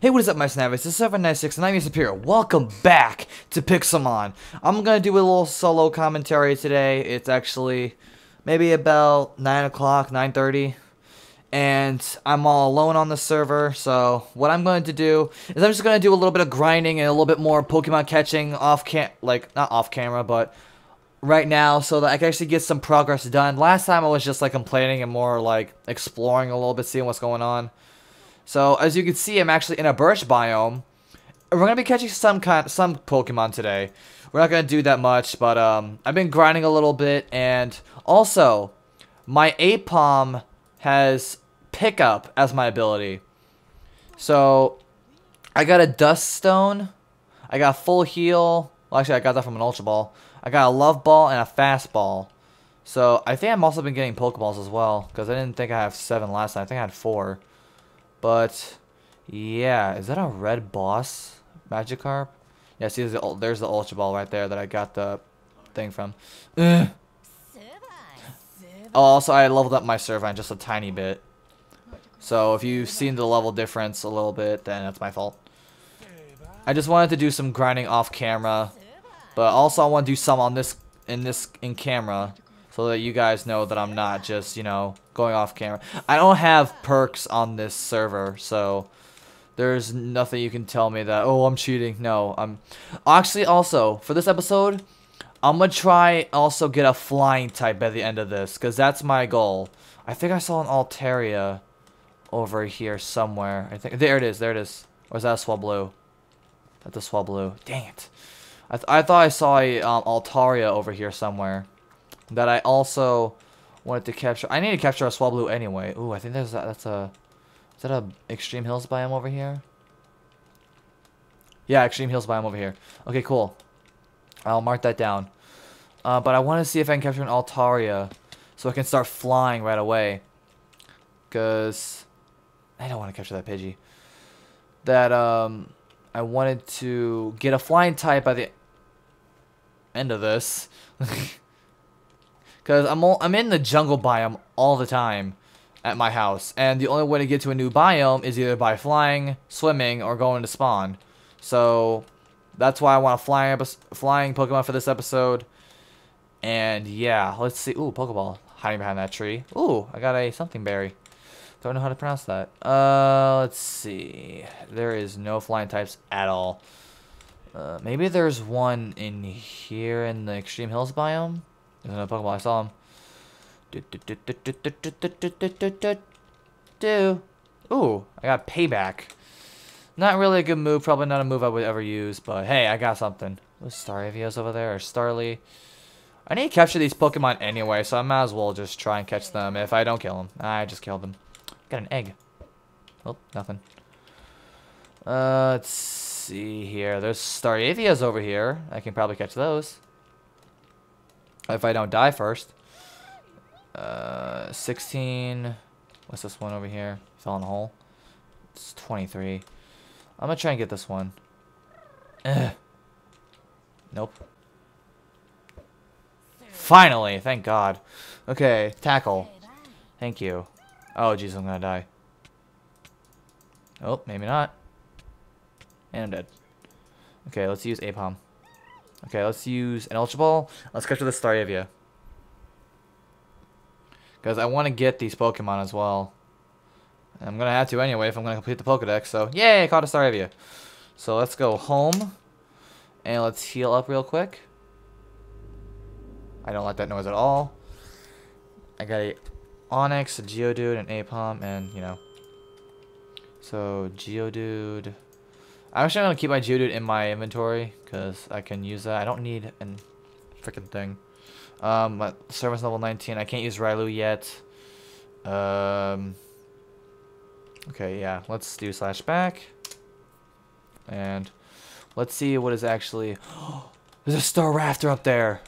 Hey, what is up, my snappers? It's 796 and I'm your superior. Welcome back to Pixelmon. I'm gonna do a little solo commentary today. It's actually maybe about 9 o'clock, 9.30. And I'm all alone on the server, so what I'm going to do is I'm just to do a little bit of grinding and a little bit more Pokemon catching off cam- like, not off camera, but right now so that I can actually get some progress done. Last time I was just like complaining and more like exploring a little bit, seeing what's going on. So as you can see, I'm actually in a birch biome. We're gonna be catching some kind, some Pokemon today. We're not gonna do that much, but um, I've been grinding a little bit, and also my Aipom has pickup as my ability. So I got a Dusk Stone. I got full heal. Well, actually, I got that from an Ultra Ball. I got a Love Ball and a Fast Ball. So I think I've also been getting Pokeballs as well, because I didn't think I have seven last time. I think I had four. But yeah, is that a red boss Magikarp? Yeah, see, there's the, there's the Ultra Ball right there that I got the thing from. Ugh. Oh, also, I leveled up my Servine just a tiny bit. So if you've seen the level difference a little bit, then that's my fault. I just wanted to do some grinding off camera, but also I want to do some on this in this in camera so that you guys know that I'm not just, you know, going off camera. I don't have perks on this server, so there's nothing you can tell me that, oh, I'm cheating. No, I'm... Actually, also, for this episode, I'm gonna try also get a flying type by the end of this, because that's my goal. I think I saw an Altaria over here somewhere. I think There it is, there it is. Or is that a Swablu? That's a Swablu. Dang it. I, th I thought I saw a um, Altaria over here somewhere that I also wanted to capture. I need to capture a Swablu anyway. Ooh, I think there's a, that's a is that a Extreme Hills biome over here? Yeah, Extreme Hills biome over here. Okay, cool. I'll mark that down. Uh, but I want to see if I can capture an Altaria so I can start flying right away. Because I don't want to capture that Pidgey. That um, I wanted to get a flying type by the end of this. Because I'm, I'm in the jungle biome all the time at my house. And the only way to get to a new biome is either by flying, swimming, or going to spawn. So that's why I want a flying, flying Pokemon for this episode. And yeah, let's see. Ooh, Pokeball hiding behind that tree. Ooh, I got a something berry. Don't know how to pronounce that. Uh, let's see. There is no flying types at all. Uh, maybe there's one in here in the Extreme Hills biome. There's another Pokeball. I saw him. Do. Ooh, I got payback. Not really a good move. Probably not a move I would ever use. But hey, I got something. Those Staravios over there, or Starly. I need to capture these Pokemon anyway, so I might as well just try and catch them. If I don't kill them, I just killed them. Got an egg. Oh, nothing. Uh, let's see here. There's Staravios over here. I can probably catch those. If I don't die first. Uh, 16. What's this one over here? Fell in the hole. It's 23. I'm gonna try and get this one. Ugh. Nope. Finally, thank God. Okay, tackle. Thank you. Oh, jeez, I'm gonna die. Oh, maybe not. And I'm dead. Okay, let's use Aipom. Okay, let's use an Ultra Ball. Let's catch the Staravia. Because I want to get these Pokemon as well. I'm going to have to anyway if I'm going to complete the Pokedex. So, yay, I caught a Staravia. So let's go home. And let's heal up real quick. I don't like that noise at all. I got a Onix, a Geodude, an Aipom, and, you know. So, Geodude... I'm actually going to keep my Geodude in my inventory, because I can use that. I don't need a freaking thing. Um, my Servine's level 19. I can't use Rylu yet. Um, okay, yeah. Let's do slash back. And let's see what is actually... There's a Staraptor up there.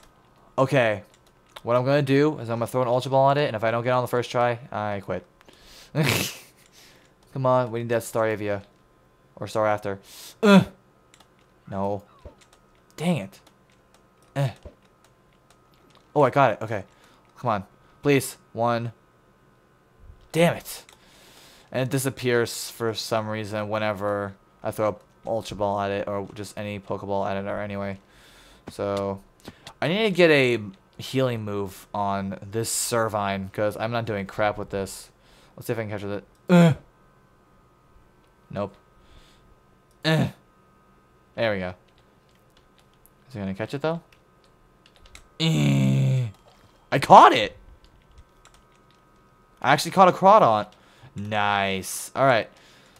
Okay. What I'm going to do is I'm going to throw an Ultra Ball at it, and if I don't get on the first try, I quit. Come on, we need that Staravia. Or Staraptor. Ugh. No. Dang it. Eh. Oh, I got it. Okay. Come on. Please. One. Damn it. And it disappears for some reason whenever I throw a Ultra Ball at it or just any Pokeball at it or anyway. So I need to get a healing move on this Servine because I'm not doing crap with this. Let's see if I can catch it. Uh. Nope. Uh. There we go. Is he gonna catch it though? Eh. I caught it! I actually caught a Crawdaunt. Nice. Alright.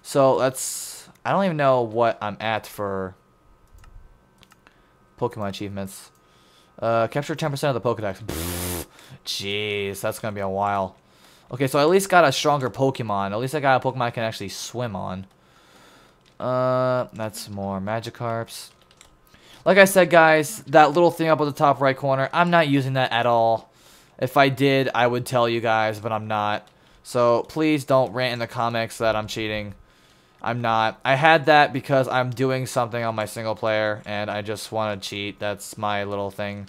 So let's... I don't even know what I'm at for Pokemon achievements. Uh, capture 10% of the Pokedex. Jeez, that's gonna be a while. Okay, so I at least got a stronger Pokemon. At least I got a Pokemon I can actually swim on. Uh, that's more Magikarps. Like I said, guys, that little thing up at the top right corner, I'm not using that at all. If I did, I would tell you guys, but I'm not. So please don't rant in the comments that I'm cheating. I'm not. I had that because I'm doing something on my single player, and I just want to cheat. That's my little thing.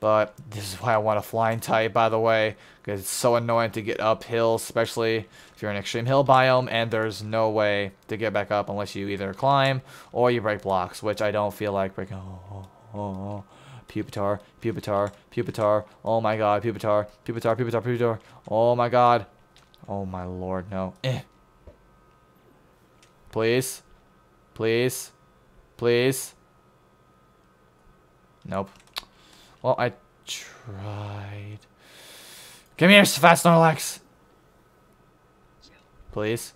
But this is why I want a flying type, by the way, because it's so annoying to get uphill, especially if you're in extreme hill biome, and there's no way to get back up unless you either climb or you break blocks, which I don't feel like breaking. Oh, oh, oh. Pupitar, Pupitar, Pupitar, oh my god, Pupitar, Pupitar, Pupitar, Pupitar, oh my god. Oh my lord, no. Eh. Please. Please. Please. Nope. Well, I tried. Give me your fast Snorlax. Please.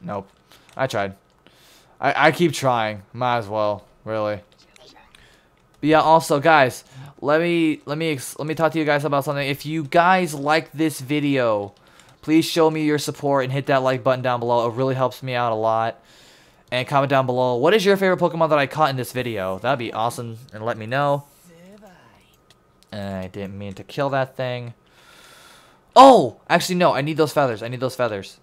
Nope. I tried. I, I keep trying. Might as well, really. But yeah, also guys, let me let me let me talk to you guys about something. If you guys like this video, please show me your support and hit that like button down below. It really helps me out a lot. And comment down below, what is your favorite Pokemon that I caught in this video? That'd be awesome, and let me know. And I didn't mean to kill that thing. Oh! Actually, no, I need those feathers. I need those feathers.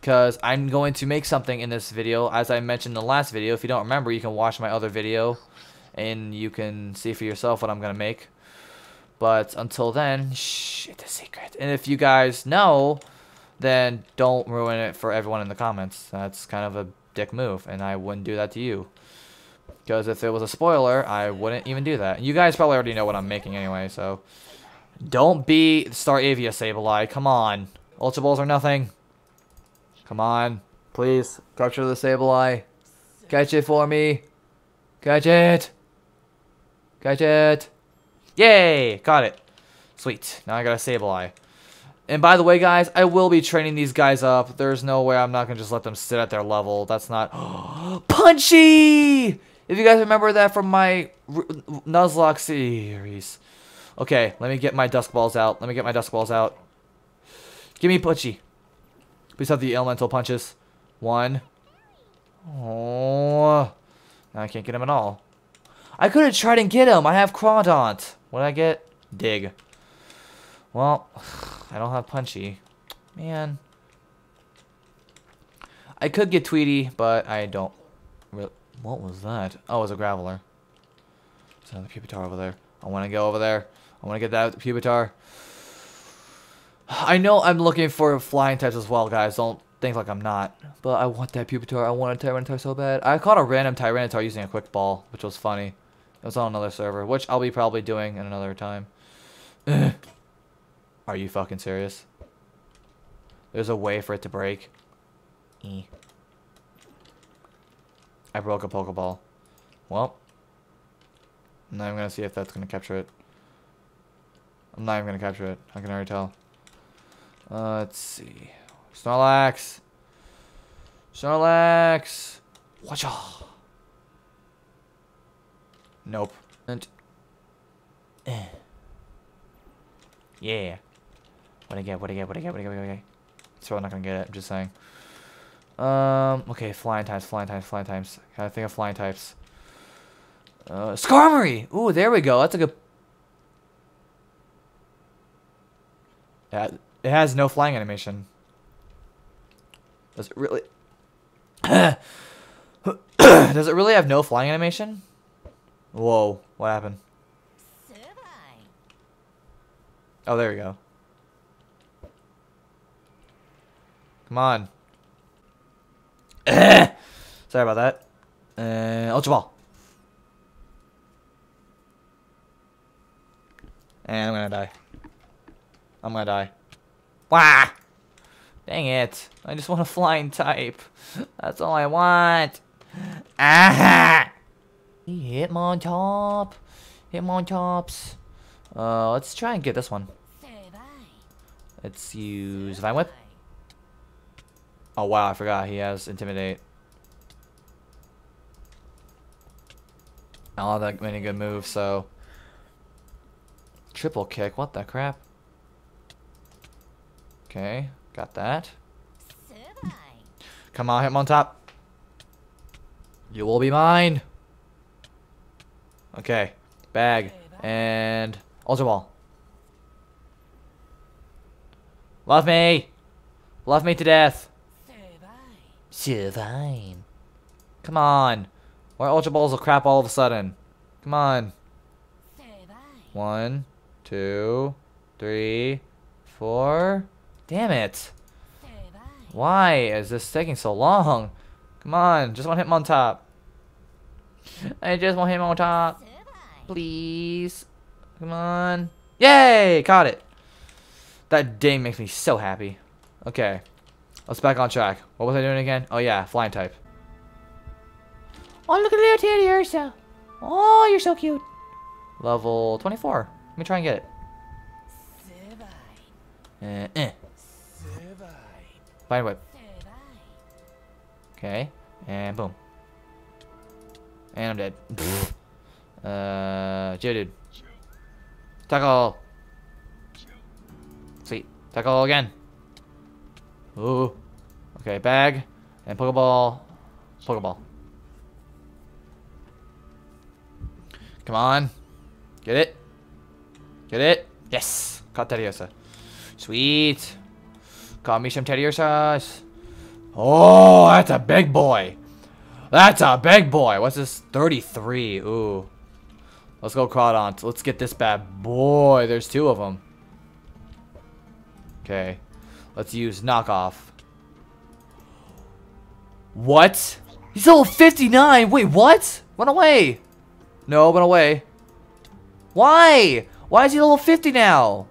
Because I'm going to make something in this video. As I mentioned in the last video, if you don't remember, you can watch my other video. And you can see for yourself what I'm going to make. But until then, shh, it's a secret. And if you guys know, then don't ruin it for everyone in the comments. That's kind of a dick move, and I wouldn't do that to you. Because if it was a spoiler, I wouldn't even do that. You guys probably already know what I'm making anyway, so... Don't be Star Staravia Sableye. Come on. Ultra Balls are nothing. Come on. Please. Capture the Sableye. Catch it for me. Catch it. Catch it. Yay! Got it. Sweet. Now I got a Sableye. And by the way, guys, I will be training these guys up. There's no way I'm not going to just let them sit at their level. That's not... Punchy! If you guys remember that from my Nuzlocke series. Okay, let me get my Dusk Balls out. Let me get my Dusk Balls out. Give me Punchy. Please have the Elemental Punches. One. Oh. Now I can't get him at all. I could have tried and get him. I have Crawdaunt. What did I get? Dig. Well... I don't have Punchy. Man. I could get Tweety, but I don't. What was that? Oh, it was a Graveler. There's another Pupitar over there. I want to go over there. I want to get that Pupitar. I know I'm looking for flying types as well, guys. Don't think like I'm not. But I want that Pupitar. I want a Tyranitar so bad. I caught a random Tyranitar using a quick ball, which was funny. It was on another server, which I'll be probably doing in another time. Are you fucking serious? There's a way for it to break. I broke a Pokeball. Well. Now I'm gonna see if that's gonna capture it. I'm not even gonna capture it. I can already tell. Uh, let's see. Snorlax! Snorlax! Watch out! Nope. And eh. Yeah. What do I get? What do I get? What do I get? What do I get? What I get? It's probably not gonna get it. I'm just saying. Um. Okay. Flying types. Flying types. Flying types. Gotta think of flying types. Uh, Skarmory! Ooh, there we go. That's a good... it has no flying animation. Does it really... Does it really have no flying animation? Whoa, what happened? Oh, there we go. Come on. Sorry about that. Uh, Ultra Ball. And I'm gonna die. I'm gonna die. Wah! Dang it. I just want a flying type. That's all I want. Ah! Hit on top. Hit on tops. Uh, let's try and get this one. Let's use Vine Whip. Oh wow, I forgot he has Intimidate. I don't have that many good moves, so... Triple kick, what the crap? Okay, got that. Come on, hit him on top. You will be mine. Okay, bag, and Ultra Ball. Love me! Love me to death. Survive. Come on. Why Ultra Balls will crap all of a sudden? Come on. One, two, three, four. Damn it. Why is this taking so long? Come on, just want him on top. I just want him on top. Please. Come on. Yay! Caught it. That ding makes me so happy. Okay. Let's back on track. What was I doing again? Oh yeah, flying type. Oh, look at little Teddiursa. Oh, you're so cute. Level 24. Let me try and get it. Uh, eh. Vine Whip. Okay. And boom. And I'm dead. uh, Geodude. Tackle. Sweet. Tackle again. Ooh. Okay, bag. And Pokeball. Pokeball. Come on. Get it. Get it. Yes. Caught Teddiursa. Sweet. Caught me some Teddiursas. Oh, that's a big boy. That's a big boy. What's this? 33. Ooh. Let's go Crawdaunt. Let's get this bad boy. There's two of them. Okay. Let's use knockoff. What? He's level 59. Wait, what? Run away. No, run away. Why? Why is he level 50 now?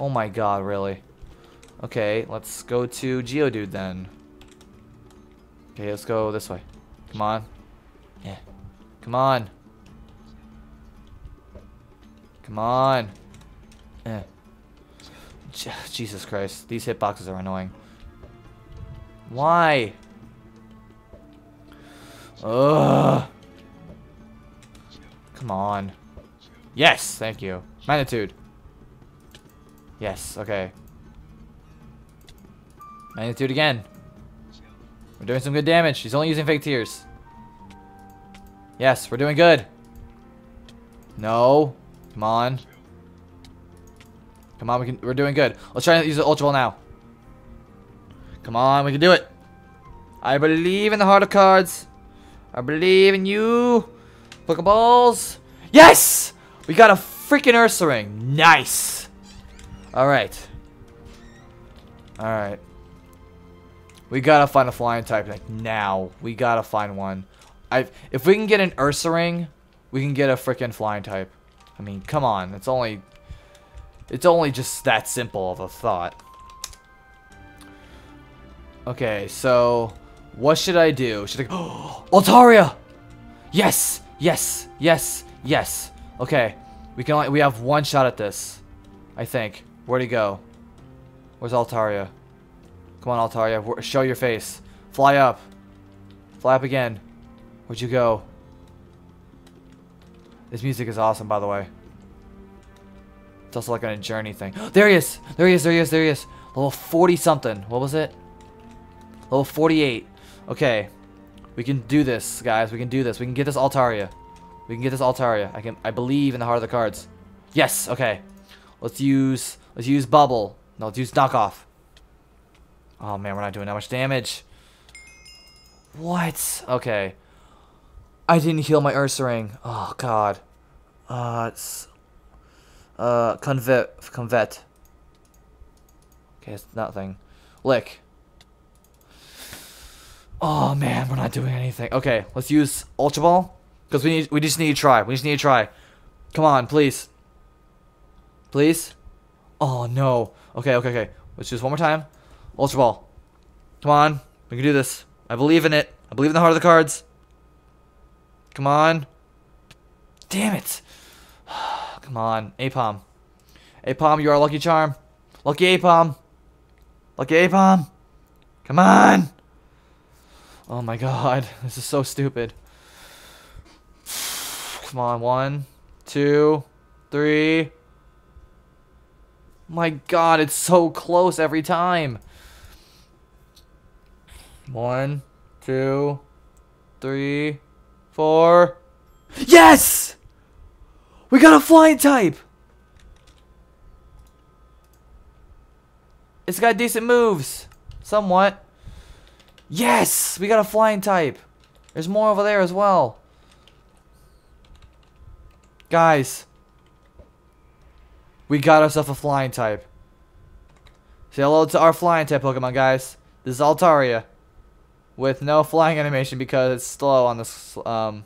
Oh my god, really? Okay, let's go to Geodude then. Okay, let's go this way. Come on. Yeah. Come on. Come on. Yeah. Jesus Christ. These hitboxes are annoying. Why? Ugh. Come on. Yes, thank you. Magnitude. Yes, okay. Magnitude again. We're doing some good damage. He's only using fake tears. Yes, we're doing good. No. Come on. Come on, we can, we're doing good. Let's try to use the Ultra Ball now. Come on, we can do it. I believe in the heart of cards. I believe in you. Pokeballs. Yes! We got a freaking Ursaring. Nice. Alright. Alright. We gotta find a flying type like now. We gotta find one. I if we can get an Ursaring, we can get a freaking flying type. I mean, come on. It's only it's only just that simple of a thought. Okay, so what should I do? Should I Oh, Altaria! Yes! Yes! Yes! Yes! Okay. We can only, we have one shot at this. I think. Where'd he go? Where's Altaria? Come on, Altaria. Show your face. Fly up. Fly up again. Where'd you go? This music is awesome, by the way. It's also like a journey thing. there he is! There he is, there he is, there he is. Level 40 something. What was it? Level 48. Okay. We can do this, guys. We can do this. We can get this Altaria. We can get this Altaria. I can I believe in the heart of the cards. Yes, okay. Let's use let's use bubble. No, let's use knockoff. Oh man, we're not doing that much damage. What? Okay. I didn't heal my Ursaring. Oh god. Uh it's uh, convet, convet. Okay, it's nothing. Lick. Oh man, we're not doing anything. Okay, let's use Ultra Ball. Because we need we just need to try. We just need to try. Come on, please. Please? Oh no. Okay, okay, okay. Let's this one more time. Ultra Ball. Come on. We can do this. I believe in it. I believe in the heart of the cards. Come on. Damn it. Come on. Aipom. Aipom, you are lucky charm. Lucky Aipom. Lucky Aipom. Come on. Oh my god. This is so stupid. Come on. One, two, three. My god, it's so close every time. One, two, three, four. Yes! We got a flying type! It's got decent moves. Somewhat. Yes! We got a flying type. There's more over there as well. Guys. We got ourselves a flying type. Say hello to our flying type Pokemon, guys. This is Altaria. With no flying animation because it's slow on this, um...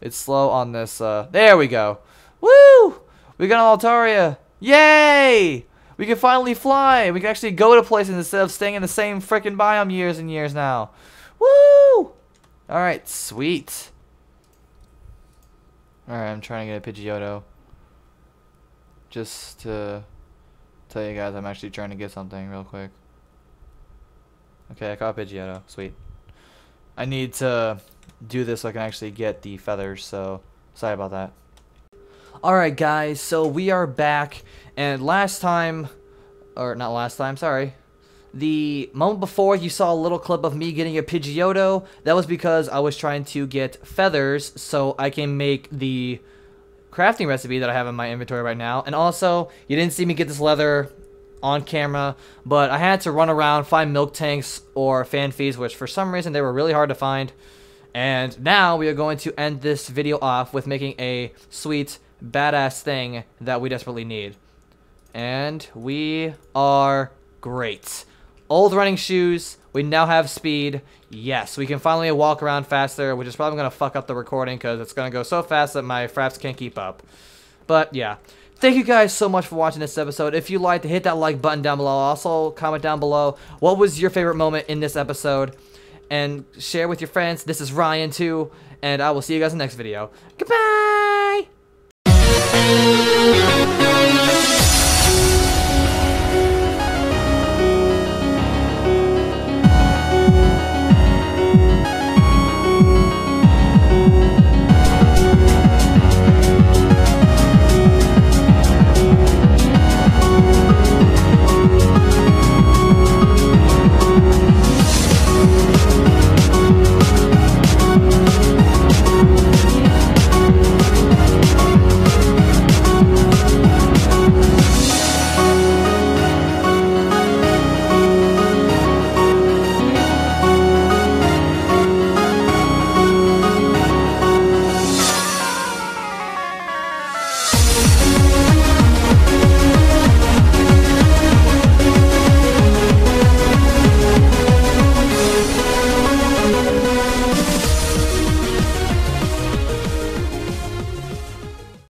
It's slow on this, uh... There we go. Woo! We got an Altaria. Yay! We can finally fly. We can actually go to places instead of staying in the same freaking biome years and years now. Woo! Alright, sweet. Alright, I'm trying to get a Pidgeotto. Just to tell you guys I'm actually trying to get something real quick. Okay, I caught a Pidgeotto. Sweet. I need to do this so I can actually get the feathers, so sorry about that. Alright guys, so we are back, and last time, or not last time, sorry, the moment before you saw a little clip of me getting a Pidgeotto, that was because I was trying to get feathers so I can make the crafting recipe that I have in my inventory right now, and also, you didn't see me get this leather on camera, but I had to run around, find Miltanks or fan fees, which for some reason they were really hard to find, and now we are going to end this video off with making a sweet badass thing that we desperately need. And we are great. Old running shoes. We now have speed. Yes, we can finally walk around faster, which is probably going to fuck up the recording because it's going to go so fast that my fraps can't keep up. But yeah. Thank you guys so much for watching this episode. If you liked, hit that like button down below. Also, comment down below what was your favorite moment in this episode. And share with your friends. This is Ryan too. And I will see you guys in the next video. Goodbye!